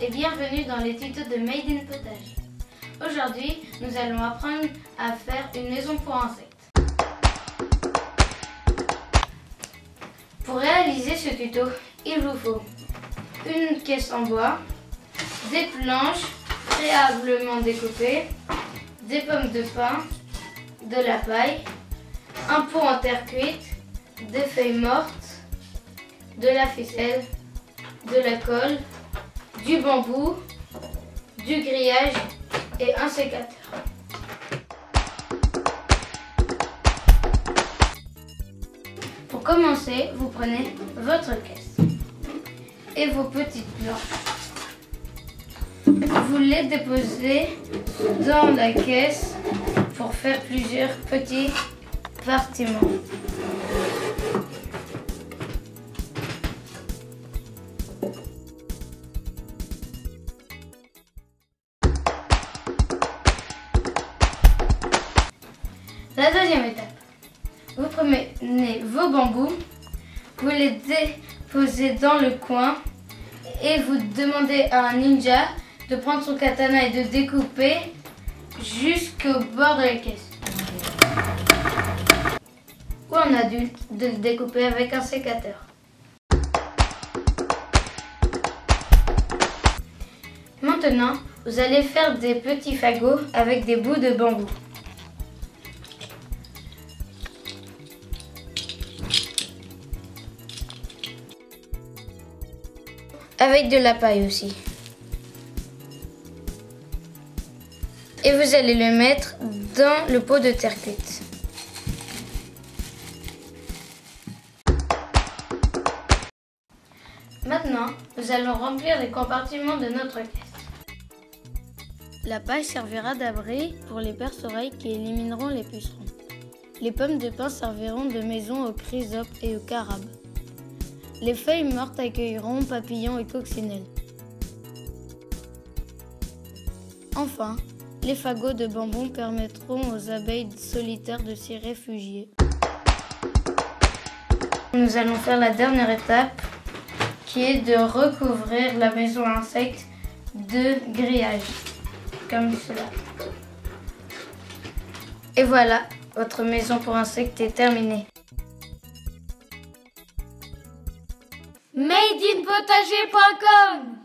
et bienvenue dans les tutos de Made in Potager. Aujourd'hui, nous allons apprendre à faire une maison pour insectes. Pour réaliser ce tuto, il vous faut une caisse en bois, des planches préalablement découpées, des pommes de pin, de la paille, un pot en terre cuite, des feuilles mortes, de la ficelle, de la colle, du bambou, du grillage et un sécateur. Pour commencer, vous prenez votre caisse et vos petites planches. Vous les déposez dans la caisse pour faire plusieurs petits compartiments. La deuxième étape, vous prenez vos bambous, vous les déposez dans le coin et vous demandez à un ninja de prendre son katana et de découper jusqu'au bord de la caisse. Ou un adulte de le découper avec un sécateur. Maintenant, vous allez faire des petits fagots avec des bouts de bambou. Avec de la paille aussi. Et vous allez le mettre dans le pot de terre cuite. Maintenant, nous allons remplir les compartiments de notre caisse. La paille servira d'abri pour les perce-oreilles qui élimineront les pucerons. Les pommes de pin serviront de maison aux chrysopes et aux carabes. Les feuilles mortes accueilleront papillons et coccinelles. Enfin, les fagots de bambou permettront aux abeilles solitaires de s'y réfugier. Nous allons faire la dernière étape qui est de recouvrir la maison à insectes de grillage, comme cela. Et voilà, votre maison pour insectes est terminée. madeinpotager.com